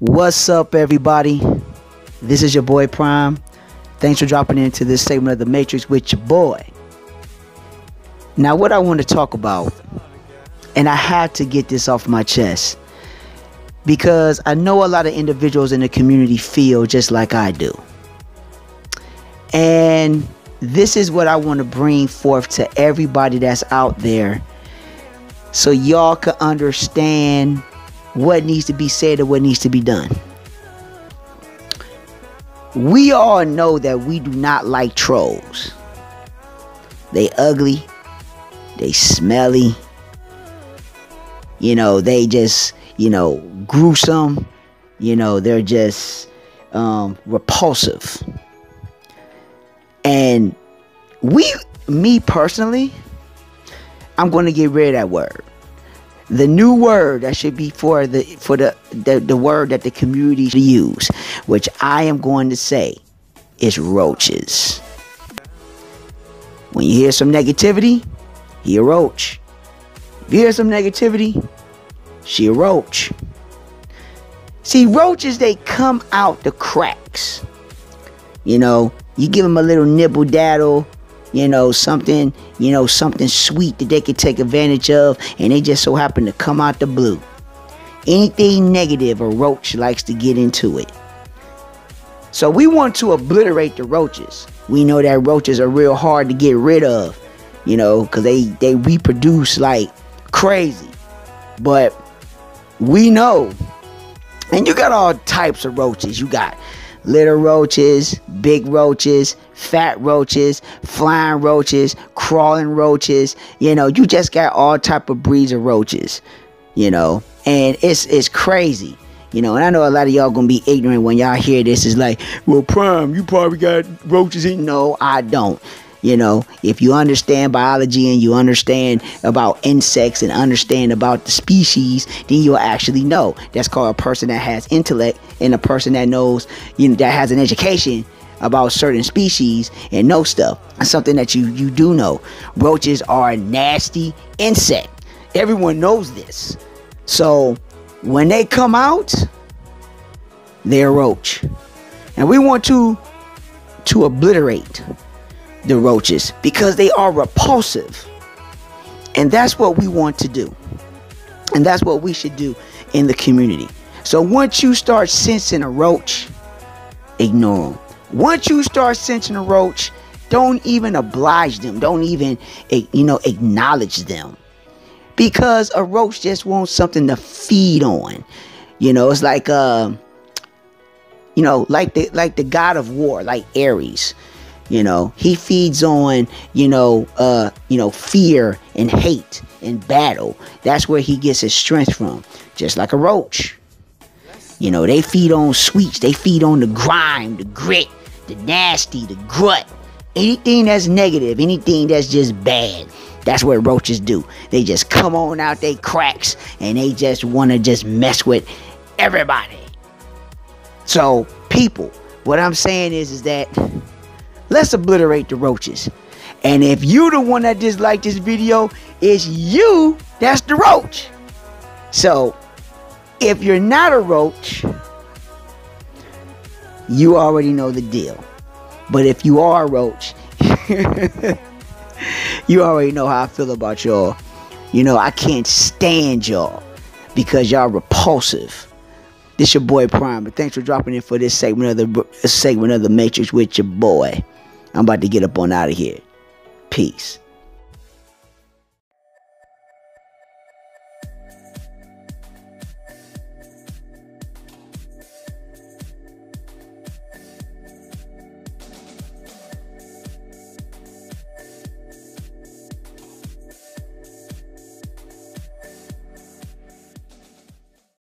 What's up, everybody? This is your boy Prime. Thanks for dropping into this segment of the Matrix with your boy. Now, what I want to talk about, and I have to get this off my chest because I know a lot of individuals in the community feel just like I do. And this is what I want to bring forth to everybody that's out there so y'all can understand what needs to be said and what needs to be done. We all know that we do not like trolls. They ugly, they smelly, you know, they just, you know, gruesome, you know, they're just um, repulsive. And we, me personally, I'm going to get rid of that word the new word that should be for the for the, the the word that the community should use which i am going to say is roaches. When you hear some negativity he a roach. If you hear some negativity she a roach. See roaches they come out the cracks. You know you give them a little nibble daddle you know, something, you know, something sweet that they could take advantage of, and they just so happen to come out the blue. Anything negative, a roach likes to get into it. So we want to obliterate the roaches. We know that roaches are real hard to get rid of, you know, because they, they reproduce like crazy. But we know, and you got all types of roaches. You got little roaches, big roaches, fat roaches, flying roaches, crawling roaches. You know, you just got all type of breeds of roaches. You know, and it's it's crazy. You know, and I know a lot of y'all gonna be ignorant when y'all hear this. Is like, well, Prime, you probably got roaches in. No, I don't. You know, if you understand biology and you understand about insects and understand about the species, then you'll actually know. That's called a person that has intellect and a person that knows, you know, that has an education about certain species and know stuff. Something that you you do know. Roaches are a nasty insect. Everyone knows this. So when they come out, they're roach. And we want to to obliterate the roaches because they are repulsive. And that's what we want to do. And that's what we should do in the community. So once you start sensing a roach, ignore them. Once you start sensing a roach, don't even oblige them. Don't even, eh, you know, acknowledge them. Because a roach just wants something to feed on. You know, it's like, uh, you know, like the like the god of war, like Ares. You know, he feeds on, you know, uh, you know, fear and hate and battle. That's where he gets his strength from. Just like a roach. You know, they feed on sweets. They feed on the grime, the grit, the nasty, the grut. Anything that's negative, anything that's just bad. That's what roaches do. They just come on out they cracks and they just want to just mess with everybody. So, people, what I'm saying is is that let's obliterate the roaches. And if you the one that disliked this video, it's you that's the roach. So, if you're not a roach, you already know the deal. But if you are a roach, you already know how I feel about y'all. You know, I can't stand y'all because y'all repulsive. This your boy Prime, but thanks for dropping in for this segment of the segment of the Matrix with your boy. I'm about to get up on out of here. Peace.